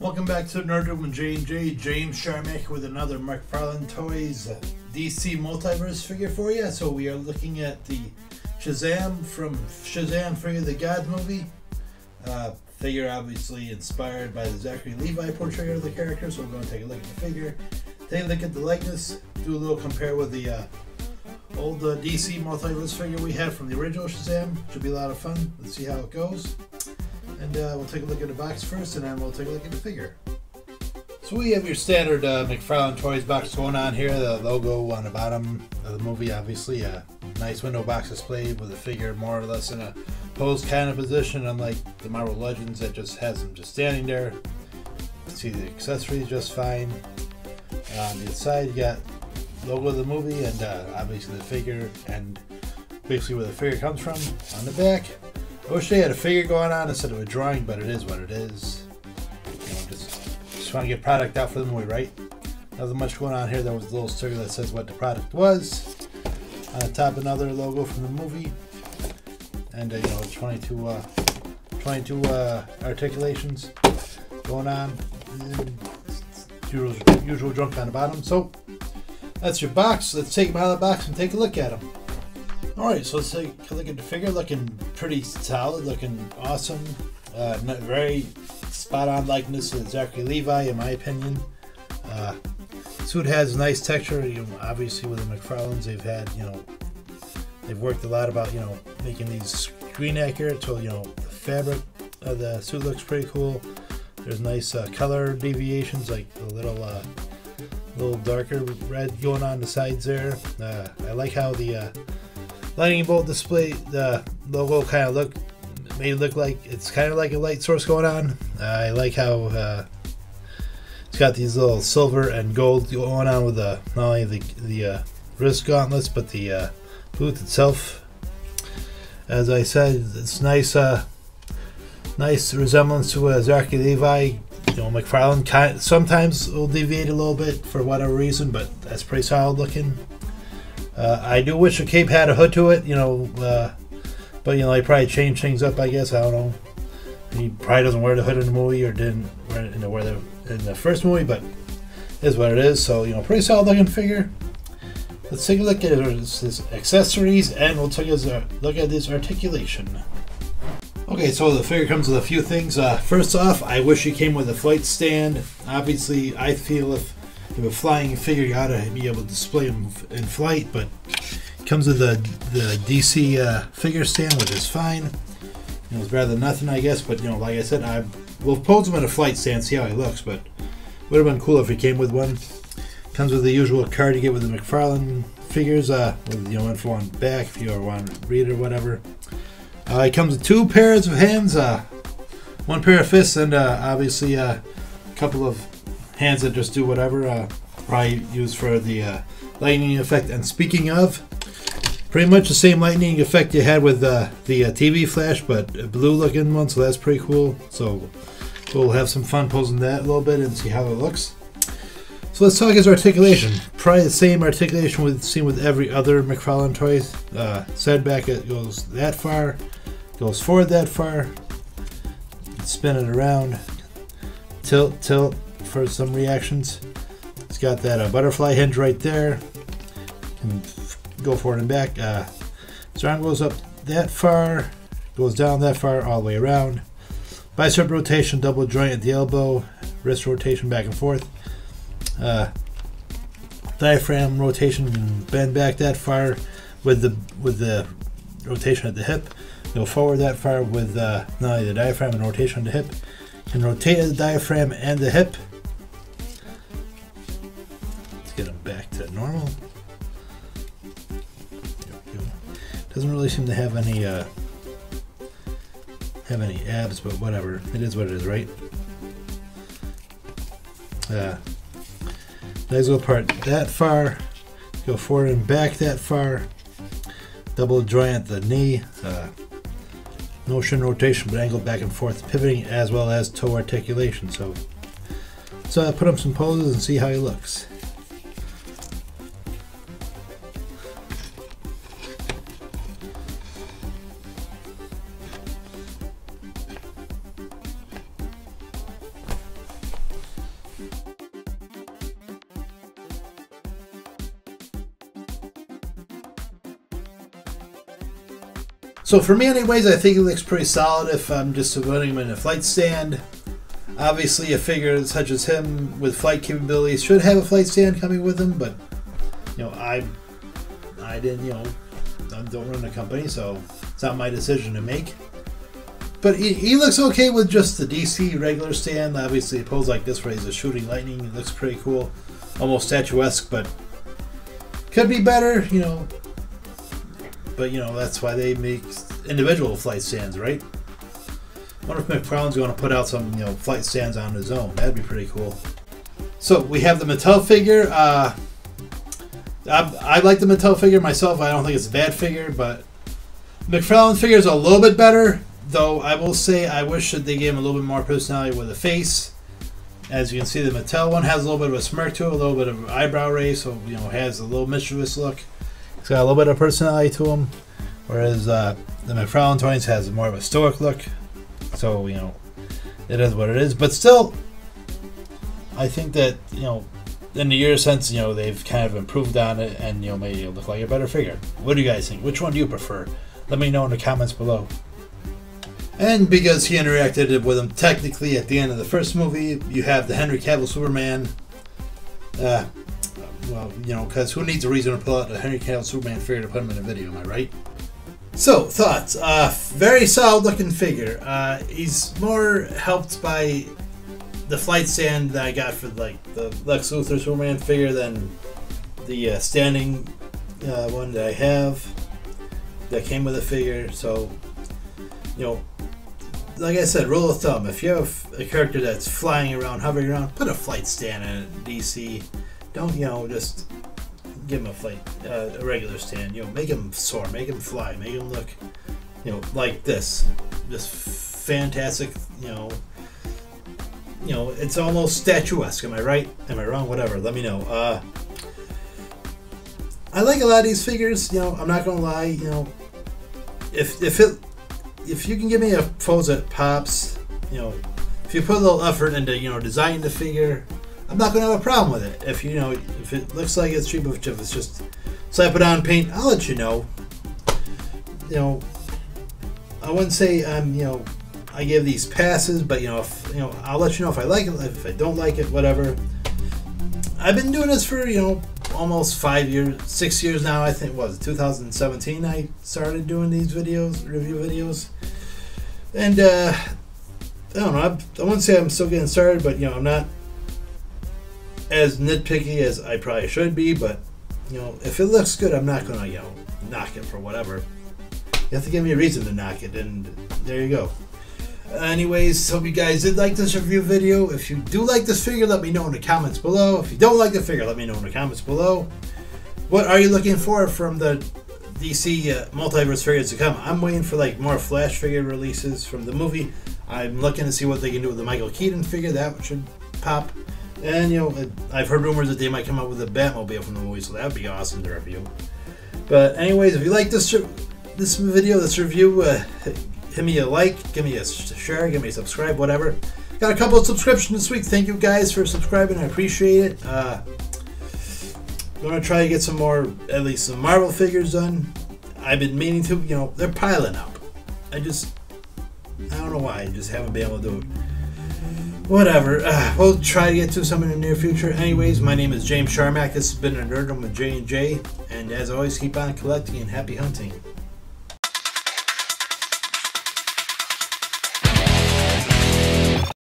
Welcome back to Nerd Room and J&J. James Scharmach with another McFarlane Toys DC Multiverse figure for you. So we are looking at the Shazam from Shazam Fury of the Gods movie. Uh, figure obviously inspired by the Zachary Levi portrayal of the character. So we're going to take a look at the figure, take a look at the likeness, do a little compare with the uh, old uh, DC Multiverse figure we had from the original Shazam. Should be a lot of fun. Let's see how it goes. And uh, we'll take a look at the box first, and then we'll take a look at the figure. So we have your standard uh, McFarlane Toys box going on here. The logo on the bottom of the movie, obviously, a nice window box display with the figure more or less in a posed kind of position, unlike the Marvel Legends that just has them just standing there. See the accessories just fine. On the inside, you got logo of the movie and uh, obviously the figure and basically where the figure comes from. On the back, I wish they had a figure going on instead of a drawing, but it is what it is. You know, just, just want to get product out for the movie, right? Nothing much going on here. There was a little sticker that says what the product was. On the top, another logo from the movie. And, uh, you know, 22, uh, 22 uh, articulations going on. Usual, usual junk on the bottom. So, that's your box. Let's take them out of the box and take a look at them. Alright, so let's take a look at the figure. Looking pretty solid, looking awesome. Uh, very spot on likeness to Zachary Levi, in my opinion. Uh, suit has nice texture. You know, obviously, with the McFarlanes, they've had, you know, they've worked a lot about, you know, making these screen accurate. So, you know, the fabric of the suit looks pretty cool. There's nice uh, color deviations, like a little, uh, little darker red going on the sides there. Uh, I like how the uh, lightning bolt display, the logo kind of look made it look like it's kind of like a light source going on. Uh, I like how uh, it's got these little silver and gold going on with the not only the the uh, wrist gauntlets but the uh, boot itself. As I said, it's nice, uh, nice resemblance to a Zachary Levi. You know, McFarlane kind sometimes will deviate a little bit for whatever reason, but that's pretty solid looking. Uh, I do wish the cape had a hood to it, you know, uh, but you know they probably changed things up. I guess I don't know. He probably doesn't wear the hood in the movie or didn't wear it in the, wear the in the first movie, but is what it is. So you know, pretty solid looking figure. Let's take a look at his, accessories and we'll take a look at his articulation. Okay, so the figure comes with a few things. Uh, first off, I wish he came with a flight stand. Obviously, I feel if a flying figure, you ought to be able to display him in flight, but comes with the, the DC uh, figure stand, which is fine. You know, it's better than nothing, I guess, but, you know, like I said, I will pose him in a flight stand, see how he looks, but would have been cool if he came with one. Comes with the usual card you get with the McFarlane figures, uh, with, you know, info on back if you want to read or whatever. Uh, it comes with two pairs of hands, uh, one pair of fists, and uh, obviously uh, a couple of hands that just do whatever. Uh, probably used for the uh, lightning effect. And speaking of, pretty much the same lightning effect you had with uh, the uh, TV flash, but a blue looking one, so that's pretty cool. So we'll have some fun posing that a little bit and see how it looks. So let's talk his articulation. Probably the same articulation we've seen with every other McFarlane toy. Uh, side back it goes that far, goes forward that far, spin it around, tilt, tilt, for some reactions. It's got that uh, butterfly hinge right there. And go forward and back. Uh, goes up that far, goes down that far, all the way around. Bicep rotation, double joint at the elbow, wrist rotation back and forth. Uh, diaphragm rotation, bend back that far with the with the rotation at the hip. Go forward that far with uh, not only the diaphragm and rotation at the hip. Can rotate the diaphragm and the hip get him back to normal. Doesn't really seem to have any uh, have any abs, but whatever. It is what it is, right? Uh, legs go apart that far. Go forward and back that far. Double joint the knee. Uh, motion rotation, but angle back and forth, pivoting as well as toe articulation. So, so I put him some poses and see how he looks. So for me, anyways, I think it looks pretty solid if I'm just putting him in a flight stand. Obviously, a figure such as him with flight capabilities should have a flight stand coming with him, but you know, I, I didn't, you know, I don't run a company, so it's not my decision to make. But he, he looks okay with just the DC regular stand. Obviously, a pose like this where he's a shooting lightning, it looks pretty cool, almost statuesque, but could be better, you know. But you know that's why they make individual flight stands, right? wonder if McFarlane's going to put out some, you know, flight stands on his own. That'd be pretty cool. So we have the Mattel figure. Uh, I, I like the Mattel figure myself. I don't think it's a bad figure, but McFarlane's figure is a little bit better. Though I will say I wish that they gave him a little bit more personality with the face. As you can see, the Mattel one has a little bit of a smirk to it, a little bit of eyebrow raise, so you know has a little mischievous look. It's got a little bit of personality to him, whereas uh, the toys has more of a stoic look. So you know, it is what it is. But still, I think that you know, in the years since you know they've kind of improved on it, and you know made it look like a better figure. What do you guys think? Which one do you prefer? Let me know in the comments below. And because he interacted with him technically at the end of the first movie, you have the Henry Cavill Superman. Uh, well, you know, because who needs a reason to pull out the Henry Cavill Superman figure to put him in a video, am I right? So, thoughts. Uh, very solid looking figure. Uh, he's more helped by the flight stand that I got for like the Lex Luthor Superman figure than the uh, standing uh, one that I have that came with the figure. So, you know, like I said, rule of thumb: if you have a character that's flying around, hovering around, put a flight stand in it. DC, don't you know just give him a flight, uh, a regular stand. You know, make him soar, make him fly, make him look, you know, like this, this fantastic. You know, you know, it's almost statuesque. Am I right? Am I wrong? Whatever. Let me know. Uh, I like a lot of these figures. You know, I'm not gonna lie. You know, if if it if you can give me a pose that pops, you know, if you put a little effort into you know designing the figure, I'm not going to have a problem with it. If you know, if it looks like it's cheap, if it's just slap it on paint, I'll let you know. You know, I wouldn't say I'm, you know, I give these passes, but you know, if, you know, I'll let you know if I like it, if I don't like it, whatever. I've been doing this for you know almost five years, six years now. I think was 2017. I started doing these videos, review videos, and uh, I don't know. I, I wouldn't say I'm still getting started, but you know, I'm not as nitpicky as I probably should be, but you know, if it looks good, I'm not gonna you know knock it for whatever. You have to give me a reason to knock it, and there you go. Anyways, hope you guys did like this review video. If you do like this figure, let me know in the comments below. If you don't like the figure, let me know in the comments below. What are you looking for from the DC uh, multiverse figures to come? I'm waiting for like more Flash figure releases from the movie. I'm looking to see what they can do with the Michael Keaton figure. That should pop. And you know, I've heard rumors that they might come out with a Batmobile from the movie, so that would be awesome to review. But anyways, if you like this this video, this review, uh, hit me a like, give me a share, give me a subscribe, whatever. Got a couple of subscriptions this week. Thank you guys for subscribing. I appreciate it. Uh, I'm gonna try to get some more, at least some Marvel figures done. I've been meaning to, you know, they're piling up. I just, I don't know why. I just haven't been able to do it whatever. Uh, we'll try to get to some in the near future. Anyways, my name is James Scharmach. This has been a Nerd Room with J and J, and as always, keep on collecting and happy hunting.